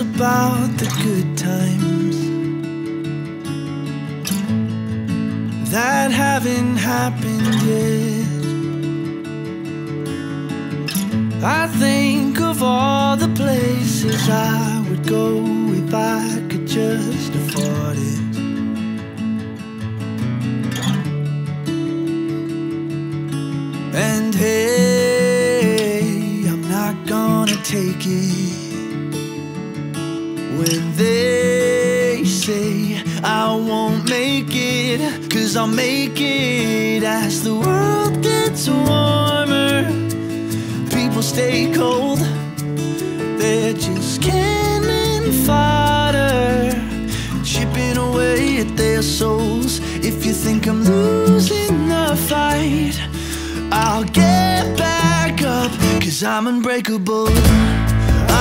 About the good times that haven't happened yet. I think of all the places I would go if I could just afford it. And hey, I'm not gonna take it when they say I won't make it. Cause I'll make it as the world gets warmer. People stay cold, they're just cannon fodder, chipping away at their souls. If you think I'm losing the fight, I'll get back up, cause I'm unbreakable.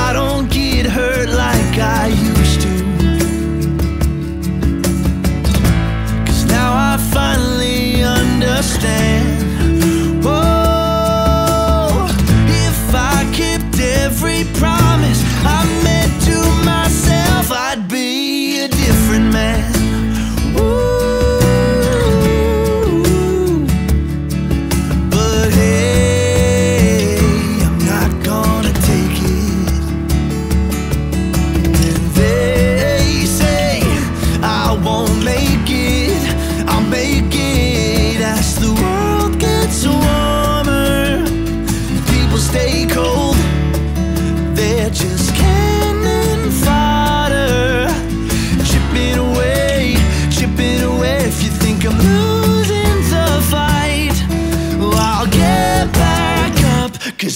I don't get hurt promise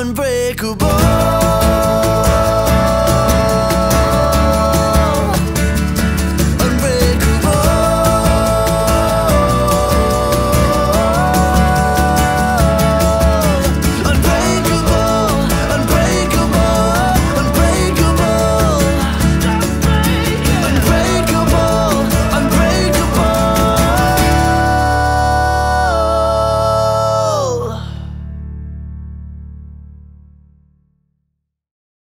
unbreakable.